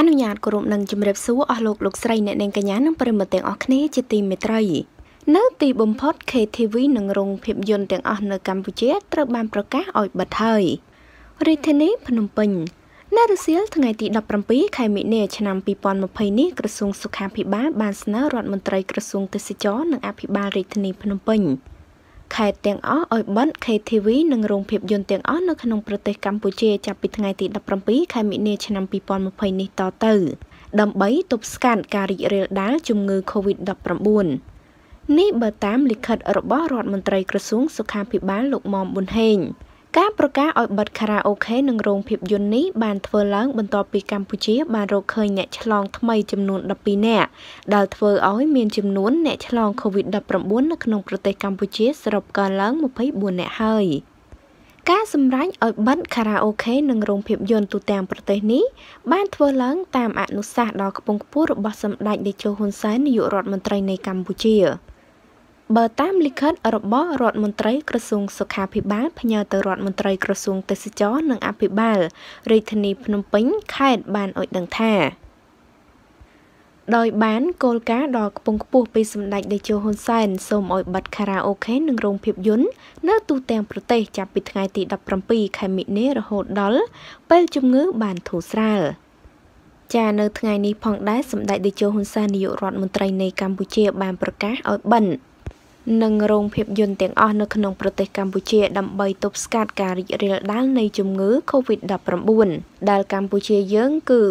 អនុញ្ញាតគោរពនឹងជម្រាបសួរអស់លោកលោកស្រីអ្នកនាងកញ្ញានិងប្រិមត្តទាំងអស់គ្នាជាទីមេត្រីនៅទីបំផុត KTV និងរោងភាពយន្តទាំងអស់នៅកម្ពុជាត្រូវបានប្រកាសឲ្យបិទហើយរាជធានីភ្នំពេញនៅរសៀលថ្ងៃទី17ខែមិនិនាឆ្នាំ2020នេះក្រសួងសុខាភិបាលបានស្នើរដ្ឋមន្ត្រីក្រសួងទេសចរនិងអភិបាលរាជធានីភ្នំពេញ ខេត្តទាំងអស់ឲ្យបិទ KTV និងរោងភាពយន្តទាំងអស់នៅក្នុងប្រទេសកម្ពុជាចាប់ពីថ្ងៃទី17ខែមិនិនាឆ្នាំ2020នេះតទៅដើម្បីទប់ស្កាត់ការរីករាលដាលជំងឺ Covid-19 នេះបើតាមលិខិតរបស់រដ្ឋមន្ត្រីក្រសួងសុខាភិបាលលោកមុំប៊ុនហេង ការប្រកាសឲ្យបិទខារ៉ាអូខេនិងរោងភាពយន្តនេះបានធ្វើឡើងបន្ទាប់ពីកម្ពុជាបានរកឃើញអ្នកឆ្លងថ្មីចំនួន12នាក់ដែលធ្វើឲ្យមានចំនួនអ្នកឆ្លង COVID-19 នៅក្នុងប្រទេសកម្ពុជាសរុបកើនឡើង24នាក់ហើយការសម្រេចឲ្យបិទខារ៉ាអូខេនិងរោងភាពយន្តទូទាំងប្រទេសនេះបានធ្វើឡើងតាមអនុសាសន៍ដ៏ខ្ពង់ខ្ពស់របស់សម្ដេចតេជោហ៊ុនសែននាយករដ្ឋមន្ត្រីនៃកម្ពុជា។ បើតាមលិខិតរបស់រដ្ឋមន្ត្រីក្រសួងសុខាភិបាលផ្ញើទៅរដ្ឋមន្ត្រីក្រសួងទេសចរនិងអភិបាលរាជធានីភ្នំពេញខេត្តបានឲ្យដឹងថាដោយបានគោលការណ៍ដ៏ខ្ពង់ខ្ពស់ពីសម្ដេចតេជោហ៊ុនសែនសូមឲ្យបិទខារ៉ាអូខេនិងរោងភាពយន្តនៅទូទាំងប្រទេសចាប់ពីថ្ងៃទី17ខែមិនិនារហូតដល់ពេលជំងឺបានធូរស្រាលចានៅថ្ងៃនេះផងដែរសម្ដេចតេជោហ៊ុនសែននាយករដ្ឋមន្ត្រីនៃកម្ពុជាបានប្រកាសឲ្យបិណ្ឌ និងរោងភាពយន្តទាំងអស់នៅក្នុងប្រទេសកម្ពុជាដើម្បីទប់ស្កាត់ការរីករាលដាលនៃជំងឺ Covid-19 ដែលកម្ពុជាយើងគឺ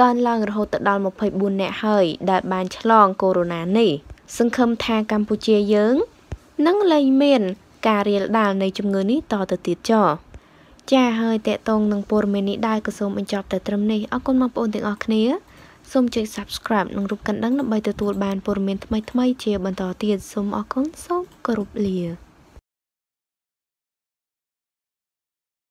កើនឡើងរហូតដល់24នាក់ហើយដែលបានឆ្លងកូវីដ -19 នេះសង្ឃឹមថាកម្ពុជាយើងនឹងលែងមាន ការរាលដាលនៃជំងឺនេះតទៅទៀតចោចាហើយតកតងនឹងព័ត៌មាននេះដែរក៏សូមបញ្ចប់តែត្រឹមនេះអរគុណបងប្អូនទាំងអស់គ្នា សូមចុច Subscribe និងរូបកណ្ដឹងដើម្បីទទួលបានព័ត៌មានថ្មីៗជាបន្តទៀតសូមអរគុណសូមគោរពលា